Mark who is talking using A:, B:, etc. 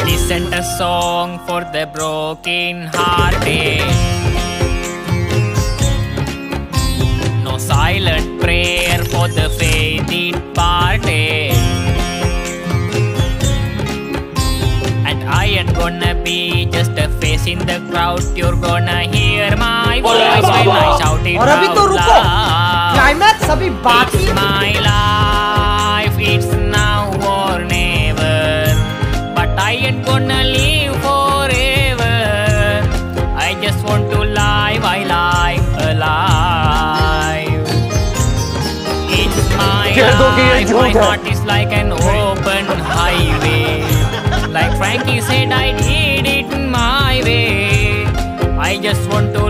A: a song for the broken hearted. No silent prayer for the faith departed. And I ain't gonna be just a face in the crowd. You're gonna hear my voice when I shout it
B: और अभी तो
A: out
B: रुको।
A: loud.
B: Climax अभी बाकी
A: to live, I live alive. It's my life, my heart is like an open highway. Like Frankie said, I did it my way. I just want to.